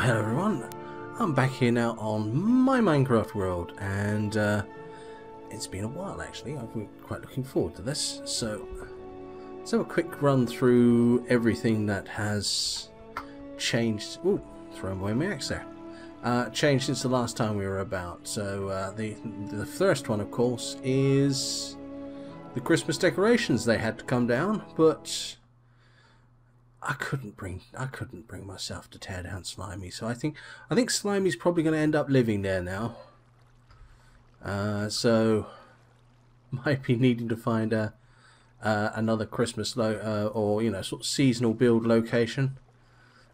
hello everyone. I'm back here now on my Minecraft world, and uh, it's been a while actually. I've been quite looking forward to this. So, let's have a quick run through everything that has changed. Ooh, throwing away my axe there. Uh, changed since the last time we were about. So, uh, the the first one, of course, is the Christmas decorations. They had to come down, but I couldn't bring I couldn't bring myself to tear down Slimy, so I think I think Slimy's probably going to end up living there now. Uh, so might be needing to find a uh, another Christmas lo uh, or you know sort of seasonal build location,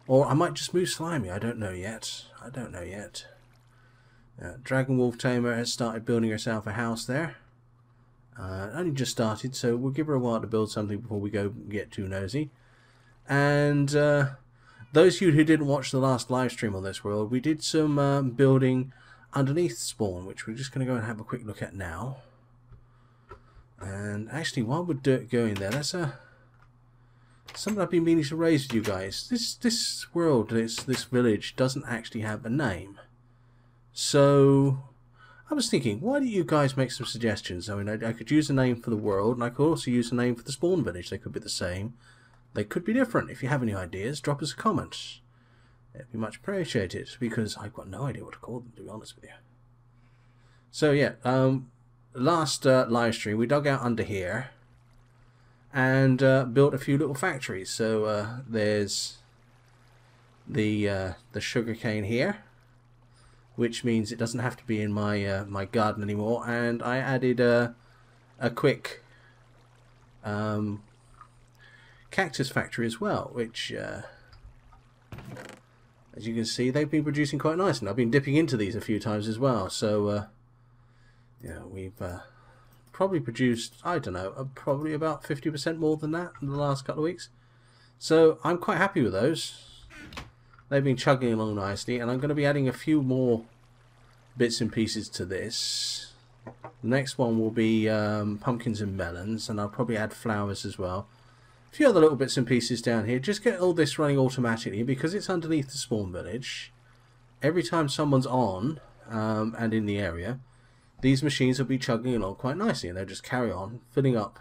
or I might just move Slimy. I don't know yet. I don't know yet. Uh, Dragon Wolf Tamer has started building herself a house there. Uh, only just started, so we'll give her a while to build something before we go get too nosy. And uh, those of you who didn't watch the last live stream on this world, we did some um, building underneath spawn, which we're just going to go and have a quick look at now. And actually, while we're going there, that's a something I've been meaning to raise with you guys. This this world, this this village, doesn't actually have a name. So I was thinking, why don't you guys make some suggestions? I mean, I, I could use a name for the world, and I could also use a name for the spawn village. They could be the same. They could be different. If you have any ideas, drop us a comment. It'd be much appreciated because I've got no idea what to call them, to be honest with you. So yeah, um, last uh, live stream we dug out under here and uh, built a few little factories. So uh, there's the uh, the sugarcane here, which means it doesn't have to be in my uh, my garden anymore. And I added a a quick um, cactus factory as well, which, uh, as you can see, they've been producing quite nice, and I've been dipping into these a few times as well. So, uh, yeah, we've uh, probably produced, I don't know, uh, probably about 50% more than that in the last couple of weeks. So I'm quite happy with those. They've been chugging along nicely, and I'm going to be adding a few more bits and pieces to this. The next one will be um, pumpkins and melons, and I'll probably add flowers as well few other little bits and pieces down here. Just get all this running automatically because it's underneath the spawn village. Every time someone's on um, and in the area, these machines will be chugging along quite nicely and they'll just carry on filling up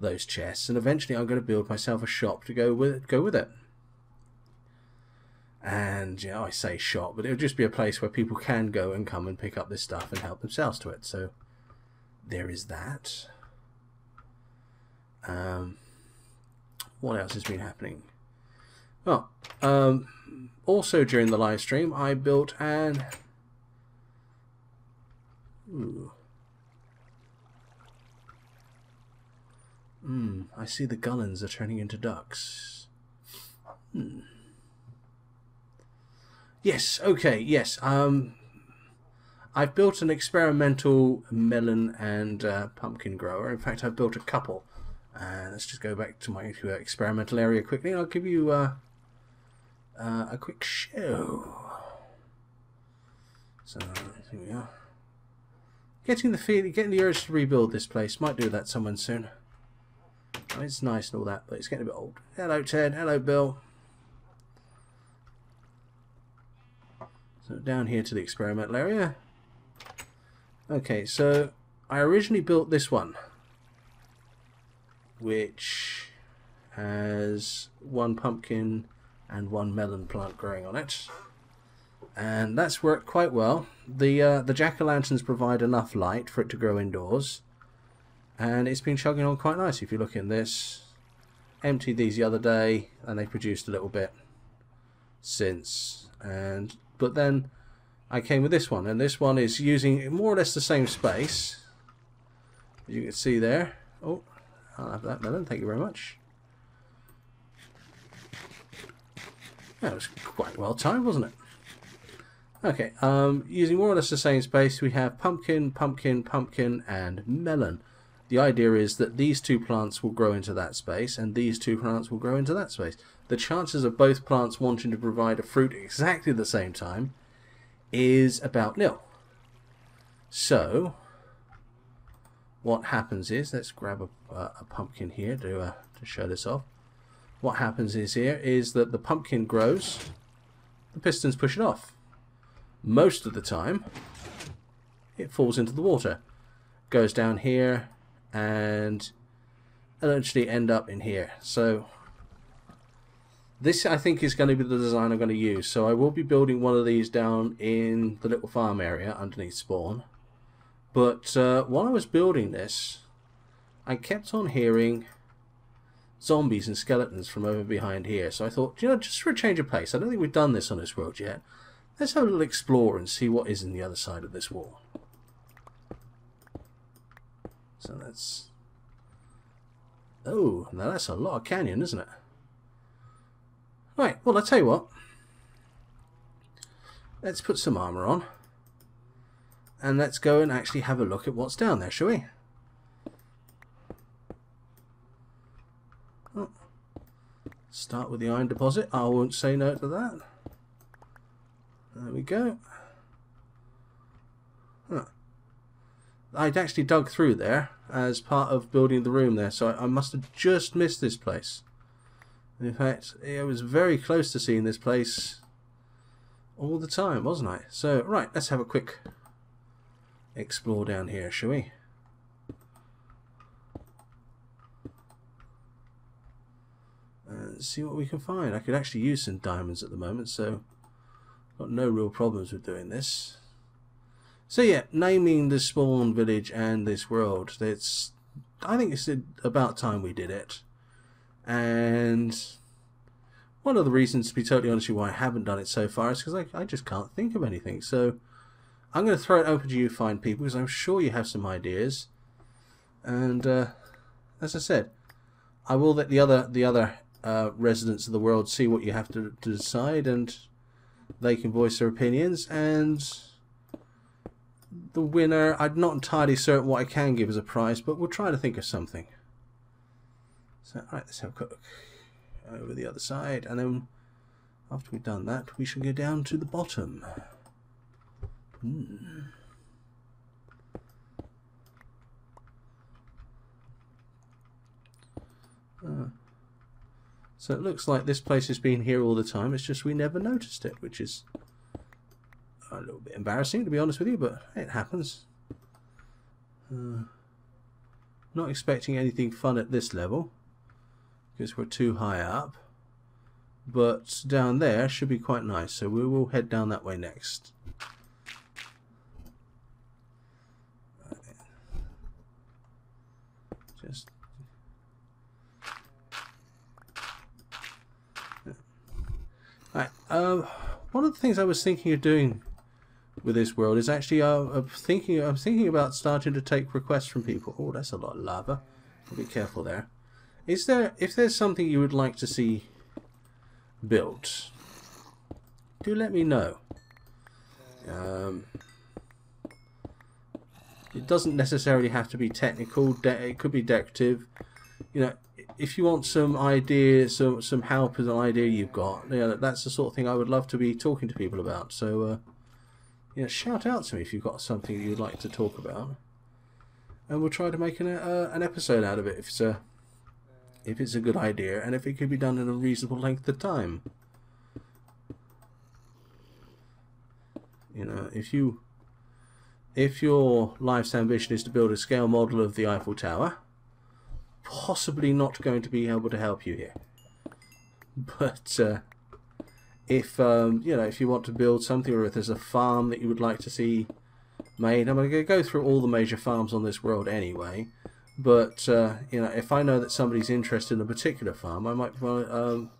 those chests and eventually I'm going to build myself a shop to go with go with it. And you know, I say shop, but it'll just be a place where people can go and come and pick up this stuff and help themselves to it. So there is that. Um, what else has been happening? Well, um, also during the live stream, I built an. Ooh. Hmm, I see the gullens are turning into ducks. Hmm. Yes, okay, yes. Um, I've built an experimental melon and uh, pumpkin grower. In fact, I've built a couple. And uh, let's just go back to my experimental area quickly. I'll give you uh, uh, a quick show. So here we are. Getting the feeling, getting the urge to rebuild this place. Might do that someone soon. Oh, it's nice and all that, but it's getting a bit old. Hello, Ted. Hello, Bill. So down here to the experimental area. Okay, so I originally built this one which has one pumpkin and one melon plant growing on it. And that's worked quite well. The uh, the jack-o'-lanterns provide enough light for it to grow indoors. And it's been chugging on quite nice if you look in this. Emptied these the other day and they produced a little bit since. And But then I came with this one and this one is using more or less the same space. You can see there. Oh, I'll have that melon, thank you very much. That was quite well timed, wasn't it? Okay, um, using more or less the same space, we have pumpkin, pumpkin, pumpkin, and melon. The idea is that these two plants will grow into that space, and these two plants will grow into that space. The chances of both plants wanting to provide a fruit exactly at the same time is about nil. So, what happens is, let's grab a, a pumpkin here to, uh, to show this off. What happens is here is that the pumpkin grows the pistons push it off. Most of the time, it falls into the water. Goes down here and eventually end up in here. So this I think is going to be the design I'm going to use. So I will be building one of these down in the little farm area underneath spawn. But uh, while I was building this, I kept on hearing zombies and skeletons from over behind here. So I thought, you know, just for a change of pace, I don't think we've done this on this world yet. Let's have a little explore and see what is in the other side of this wall. So that's... Oh, now that's a lot of canyon, isn't it? Right, well, I'll tell you what. Let's put some armour on. And let's go and actually have a look at what's down there, shall we? Oh. Start with the iron deposit. I won't say no to that. There we go. Huh. I'd actually dug through there as part of building the room there, so I, I must have just missed this place. In fact, I was very close to seeing this place all the time, wasn't I? So, right, let's have a quick explore down here, shall we? And see what we can find. I could actually use some diamonds at the moment, so got no real problems with doing this. So yeah, naming the spawn village and this world, it's I think it's about time we did it. And one of the reasons, to be totally honest with you, why I haven't done it so far is because I, I just can't think of anything. So I'm going to throw it open to you fine people because I'm sure you have some ideas. And uh, as I said, I will let the other the other uh, residents of the world see what you have to, to decide, and they can voice their opinions. And the winner, I'm not entirely certain what I can give as a prize, but we'll try to think of something. So, alright, let's have a look over the other side, and then after we've done that, we shall go down to the bottom. Hmm. Uh, so it looks like this place has been here all the time, it's just we never noticed it, which is a little bit embarrassing to be honest with you, but it happens. Uh, not expecting anything fun at this level because we're too high up but down there should be quite nice so we will head down that way next just Right. Um, one of the things I was thinking of doing with this world is actually uh, I'm thinking I'm thinking about starting to take requests from people. Oh, that's a lot of lava. Be careful there. Is there, if there's something you would like to see built, do let me know. Um, it doesn't necessarily have to be technical. it could be decorative. You know, if you want some ideas, some some help with an idea you've got, you know, that's the sort of thing I would love to be talking to people about. So, uh, you know, shout out to me if you've got something you'd like to talk about, and we'll try to make an uh, an episode out of it if it's a if it's a good idea and if it could be done in a reasonable length of time. You know, if you if your life's ambition is to build a scale model of the Eiffel Tower, possibly not going to be able to help you here. But uh, if um, you know, if you want to build something, or if there's a farm that you would like to see made, I'm going to go through all the major farms on this world anyway. But uh, you know, if I know that somebody's interested in a particular farm, I might um,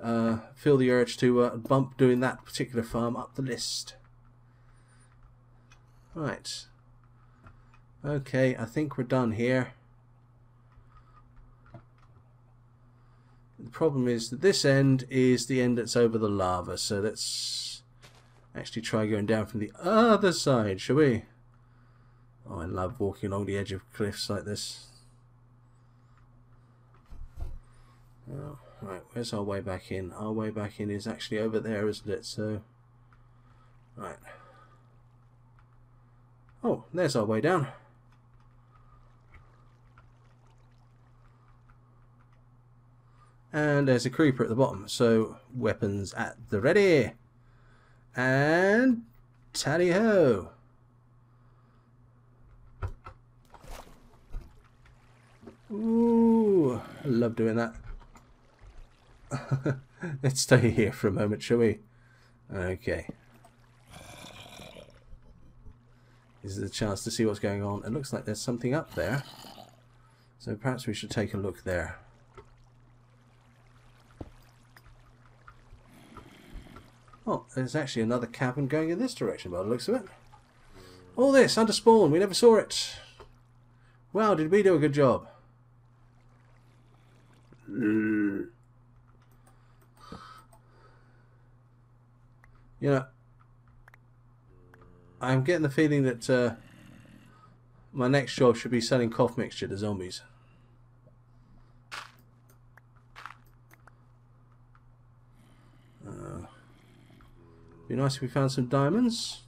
uh, feel the urge to uh, bump doing that particular farm up the list. Right. Okay, I think we're done here. The problem is that this end is the end that's over the lava, so let's actually try going down from the other side, shall we? Oh, I love walking along the edge of cliffs like this. Oh, right, where's our way back in? Our way back in is actually over there, isn't it? So, right. Oh, there's our way down. And there's a creeper at the bottom. So weapons at the ready. And tally ho. Ooh, I love doing that. Let's stay here for a moment, shall we? Okay. This is a chance to see what's going on. It looks like there's something up there. So perhaps we should take a look there. Oh, there's actually another cabin going in this direction by the looks of it. All this, under spawn, we never saw it. Wow, did we do a good job? You know, I'm getting the feeling that uh, my next job should be selling cough mixture to zombies. Uh, be nice if we found some diamonds.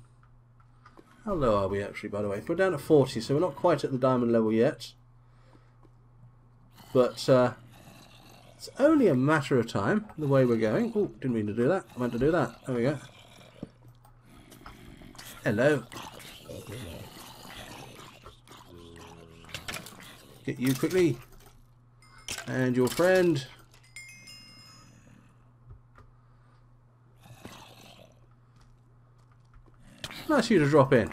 How low are we actually, by the way? We're down at 40, so we're not quite at the diamond level yet. But uh, it's only a matter of time, the way we're going. Oh, didn't mean to do that. I meant to do that. There we go. Hello. Get you quickly. And your friend. Nice you to drop in.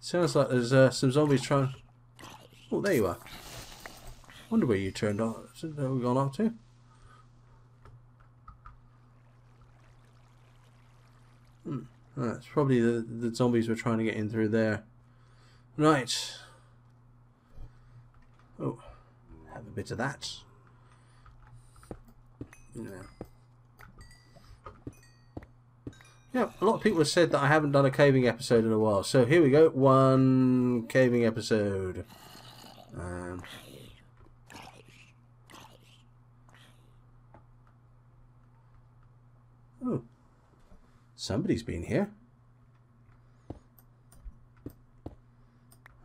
Sounds like there's uh, some zombies trying... Oh, there you are. wonder where you turned on. Where we gone up to? Hmm. That's probably the, the zombies were trying to get in through there. Right. Oh, have a bit of that. Yeah. Yeah, a lot of people have said that I haven't done a caving episode in a while. So here we go. One caving episode. Um, oh, somebody's been here.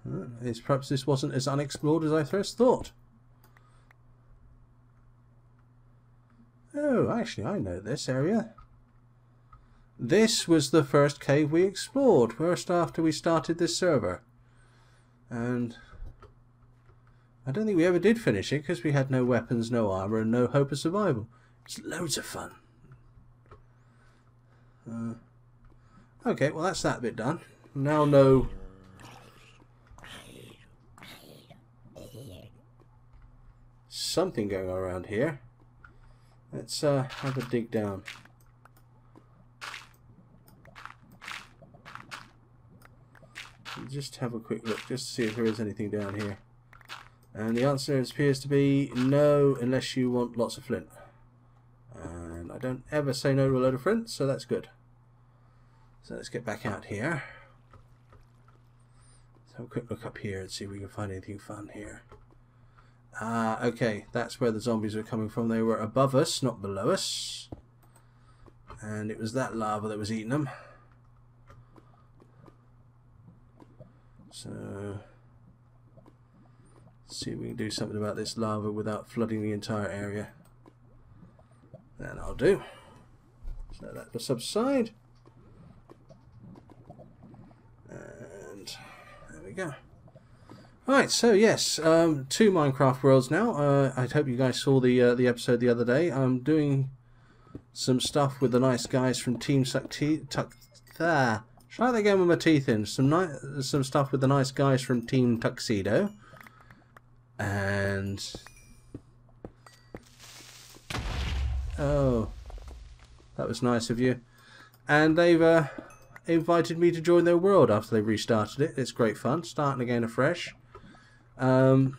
Uh, it's perhaps this wasn't as unexplored as I first thought. Oh, actually, I know this area. This was the first cave we explored, first after we started this server. And I don't think we ever did finish it because we had no weapons, no armor, and no hope of survival. It's loads of fun. Uh, okay, well that's that bit done. Now no. something going on around here. Let's uh, have a dig down. Just have a quick look, just to see if there is anything down here. And the answer appears to be no, unless you want lots of flint. And I don't ever say no to a load of flint, so that's good. So let's get back out here. Let's have a quick look up here and see if we can find anything fun here. Ah, uh, okay, that's where the zombies were coming from. They were above us, not below us. And it was that lava that was eating them. So, see if we can do something about this lava without flooding the entire area. And I'll do. So that subside. And there we go. Right, so yes, um, two Minecraft worlds now. Uh, I hope you guys saw the uh, the episode the other day. I'm doing some stuff with the nice guys from Team Suck Tuck. There. Try that again with my teeth in. Some some stuff with the nice guys from Team Tuxedo. And... Oh. That was nice of you. And they've uh, invited me to join their world after they restarted it. It's great fun, starting again afresh. Um,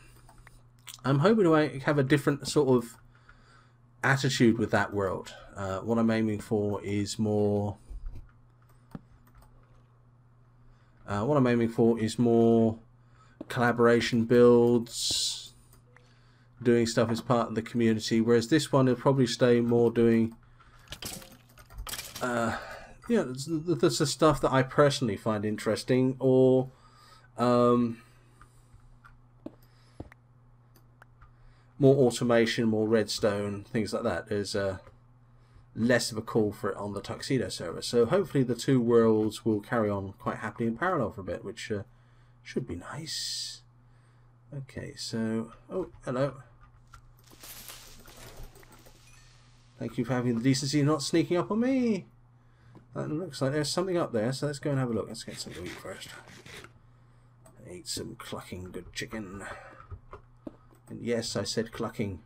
I'm hoping to have a different sort of attitude with that world. Uh, what I'm aiming for is more Uh, what I'm aiming for is more collaboration builds, doing stuff as part of the community, whereas this one will probably stay more doing, uh, you know, the, stuff that I personally find interesting, or, um, more automation, more redstone, things like that. There's uh, less of a call for it on the Tuxedo server. So hopefully the two worlds will carry on quite happily in parallel for a bit, which uh, should be nice. Okay, so... Oh, hello. Thank you for having the decency not sneaking up on me. That looks like there's something up there, so let's go and have a look. Let's get something to eat first. Eat some clucking good chicken. And yes, I said clucking.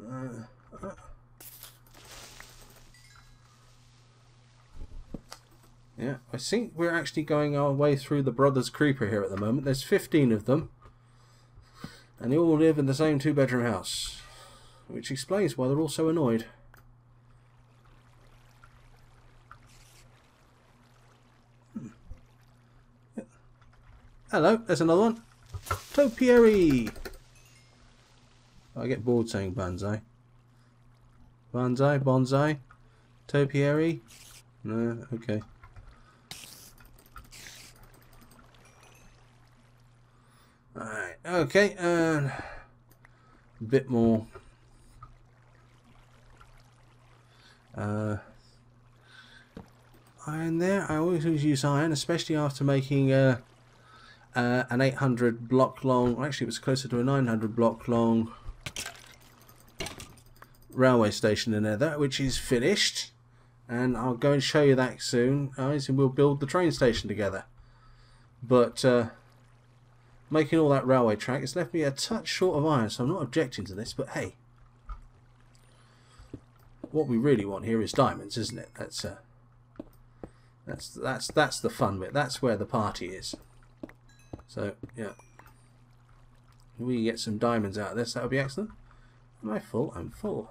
Uh, uh. Yeah, I think we're actually going our way through the Brothers Creeper here at the moment. There's 15 of them. And they all live in the same two-bedroom house. Which explains why they're all so annoyed. Hmm. Hello, there's another one. Topiary! I get bored saying Banzai. Banzai, Bonsai, Topiary? No, okay. Alright, okay, and a bit more. Uh, iron there. I always use iron, especially after making uh, uh, an 800 block long, actually it was closer to a 900 block long railway station in there, which is finished. And I'll go and show you that soon, guys, and we'll build the train station together. But uh, making all that railway track has left me a touch short of iron, so I'm not objecting to this, but hey. What we really want here is diamonds, isn't it? That's uh, that's that's that's the fun bit. That's where the party is. So, yeah. If we get some diamonds out of this, that would be excellent. Am I full? I'm full.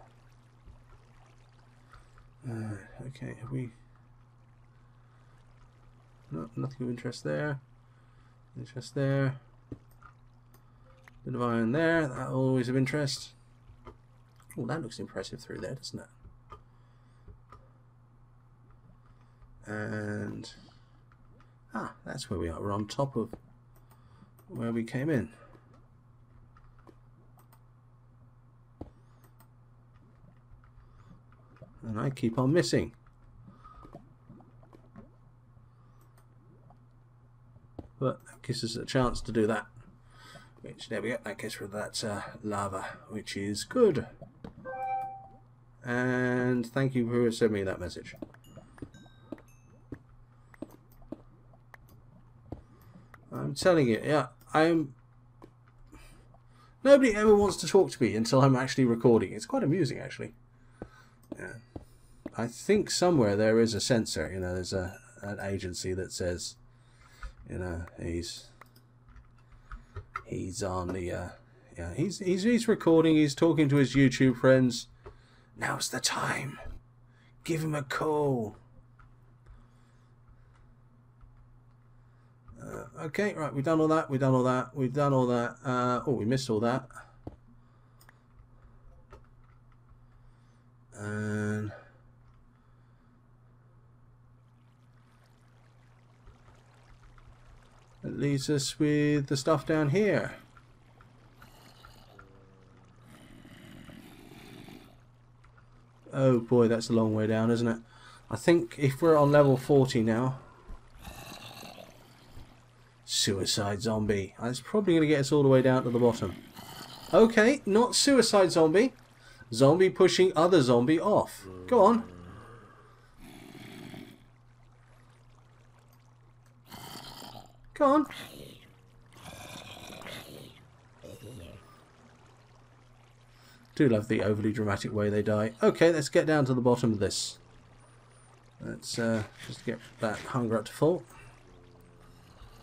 Uh, okay, have we... No, nothing of interest there. Interest there. Bit of iron there. That always of interest. Oh, that looks impressive through there, doesn't it? And... Ah, that's where we are. We're on top of where we came in. And I keep on missing. But that gives us a chance to do that. Which, there we go, that gets rid of that uh, lava, which is good. And thank you for sending me that message. I'm telling you, yeah, I'm. Nobody ever wants to talk to me until I'm actually recording. It's quite amusing, actually. Yeah. I think somewhere there is a censor. You know, there's a an agency that says, you know, he's he's on the uh, yeah, he's he's he's recording. He's talking to his YouTube friends. Now's the time. Give him a call. Uh, okay, right, we've done all that, we've done all that, we've done all that. Uh, oh, we missed all that. And... It leaves us with the stuff down here. Oh boy, that's a long way down, isn't it? I think if we're on level 40 now, Suicide zombie. That's probably going to get us all the way down to the bottom. Okay, not suicide zombie. Zombie pushing other zombie off. Go on. Go on. Do love the overly dramatic way they die. Okay, let's get down to the bottom of this. Let's uh, just get that hunger up to full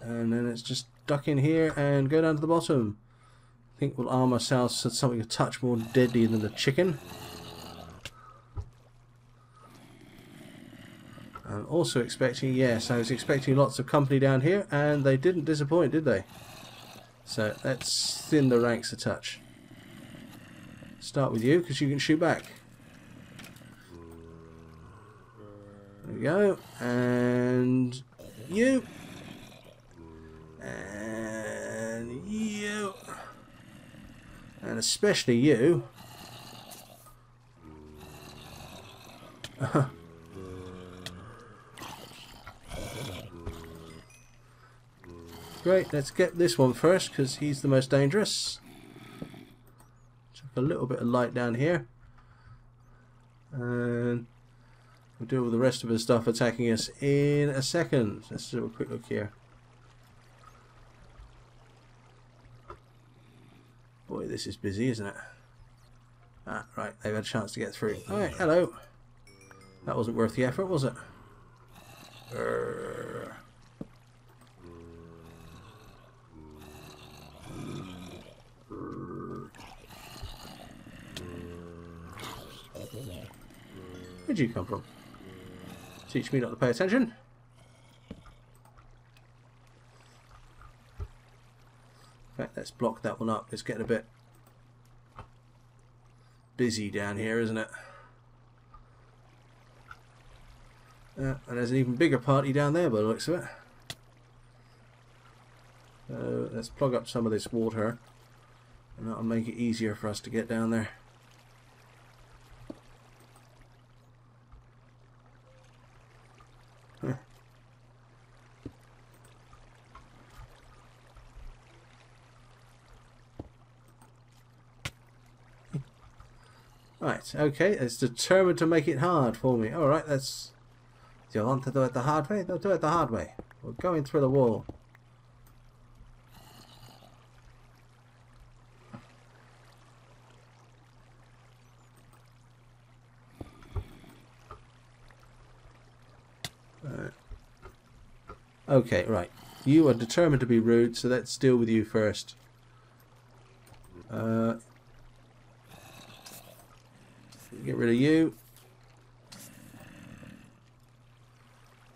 and then it's just duck in here and go down to the bottom. I think we'll arm ourselves to something a touch more deadly than the chicken. I'm also expecting, yes, I was expecting lots of company down here, and they didn't disappoint, did they? So let's thin the ranks a touch. Start with you, because you can shoot back. There we go, and you. And you. And especially you. Uh-huh. Great, let's get this one first because he's the most dangerous. Chuck a little bit of light down here. And we'll do all the rest of his stuff attacking us in a second. Let's do a quick look here. This is busy, isn't it? Ah, right, they've had a chance to get through. Alright, hello. That wasn't worth the effort, was it? Urgh. Where'd you come from? Teach me not to pay attention. Fact, let's block that one up. It's getting a bit busy down here, isn't it? Uh, and there's an even bigger party down there by the looks of it. So let's plug up some of this water and that'll make it easier for us to get down there. Right, okay, it's determined to make it hard for me. Alright, that's... Do you want to do it the hard way? They'll do it the hard way. We're going through the wall. Right. Okay, right. You are determined to be rude, so let's deal with you first. Uh, Get rid of you.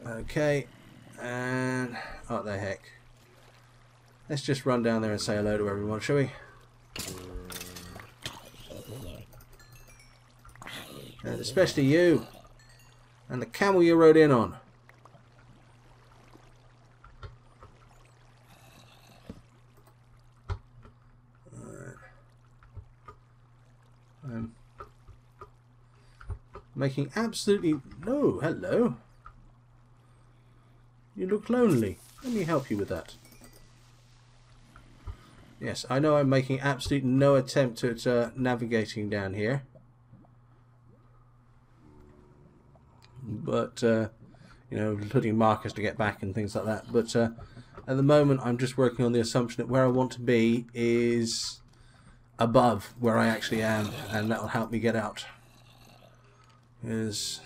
Okay. And... What the heck. Let's just run down there and say hello to everyone, shall we? And especially you. And the camel you rode in on. Making absolutely... No, hello. You look lonely. Let me help you with that. Yes, I know I'm making absolutely no attempt at uh, navigating down here. But, uh, you know, putting markers to get back and things like that. But uh, at the moment, I'm just working on the assumption that where I want to be is above where I actually am, and that will help me get out is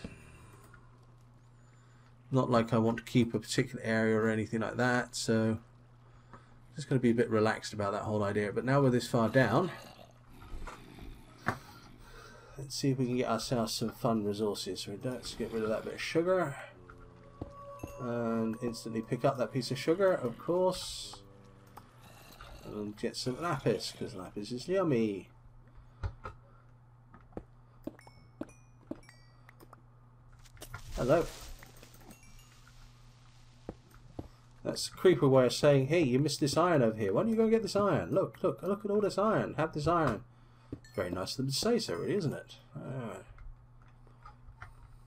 not like I want to keep a particular area or anything like that so just going to be a bit relaxed about that whole idea. But now we're this far down let's see if we can get ourselves some fun resources. So let's get rid of that bit of sugar and instantly pick up that piece of sugar of course and get some lapis because lapis is yummy Hello. That's a creeper way of saying, hey, you missed this iron over here. Why don't you go and get this iron? Look, look, look at all this iron. Have this iron. Very nice of them to say so, really, isn't it?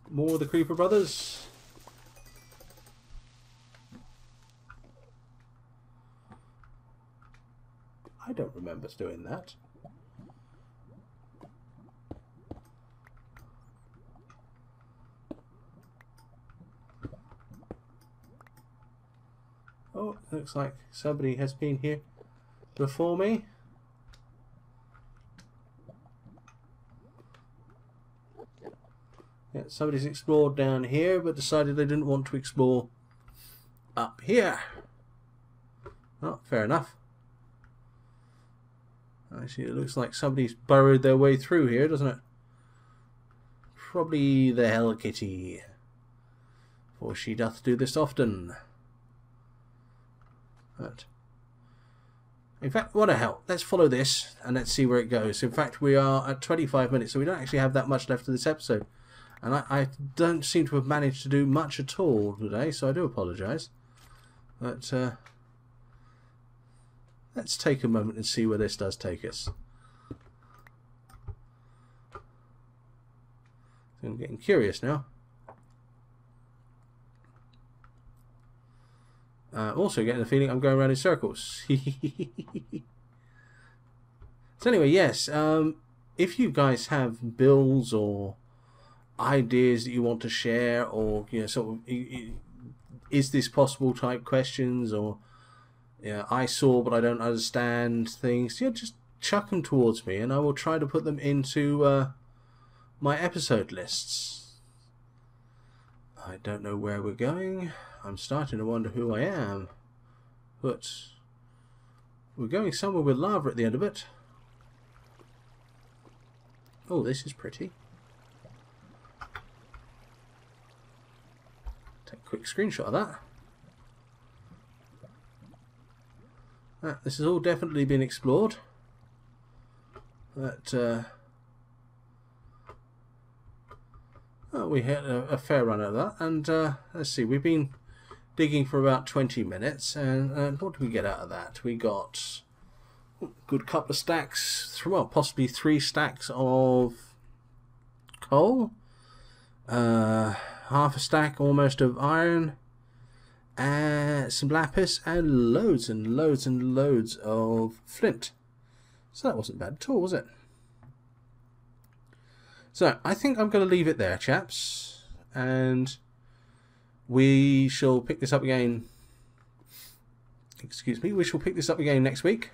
More of the Creeper Brothers. I don't remember doing that. Oh, looks like somebody has been here before me. Yeah, somebody's explored down here but decided they didn't want to explore up here. Oh, fair enough. Actually, it looks like somebody's burrowed their way through here, doesn't it? Probably the Hell Kitty. For she doth do this often. That. In fact, what a hell? Let's follow this and let's see where it goes. In fact, we are at 25 minutes, so we don't actually have that much left of this episode. And I, I don't seem to have managed to do much at all today, so I do apologise. But uh, let's take a moment and see where this does take us. I'm getting curious now. Uh, also getting the feeling I'm going around in circles. so anyway, yes, um, if you guys have bills or ideas that you want to share or, you know, sort of, is this possible type questions or, yeah, I saw but I don't understand things, know, just chuck them towards me and I will try to put them into uh, my episode lists. I don't know where we're going. I'm starting to wonder who I am. But we're going somewhere with lava at the end of it. Oh, this is pretty. Take a quick screenshot of that. Ah, this has all definitely been explored. But, uh, we had a, a, fair run of that. And uh, let's see, we've been digging for about 20 minutes and, what did we get out of that? We got a good couple of stacks, well possibly three stacks of coal, uh, half a stack almost of iron, and some lapis and loads and loads and loads of flint. So that wasn't bad at all, was it? So I think I'm going to leave it there, chaps, and we shall pick this up again. Excuse me. We shall pick this up again next week,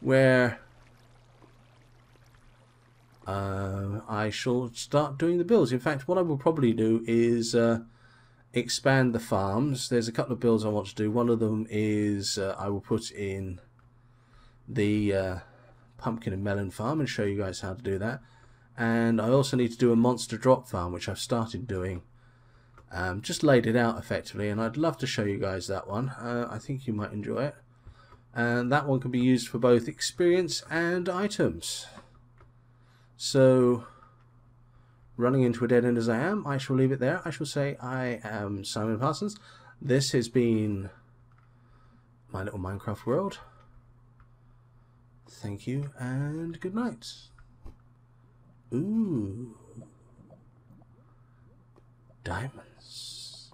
where uh, I shall start doing the builds. In fact, what I will probably do is uh, expand the farms. There's a couple of builds I want to do. One of them is uh, I will put in the uh, pumpkin and melon farm and show you guys how to do that. And I also need to do a monster drop farm, which I've started doing um, just laid it out effectively, and I'd love to show you guys that one. Uh, I think you might enjoy it. And that one can be used for both experience and items. So, running into a dead end as I am, I shall leave it there. I shall say I am Simon Parsons. This has been my little Minecraft world. Thank you and good night. Ooh. Diamond. ます。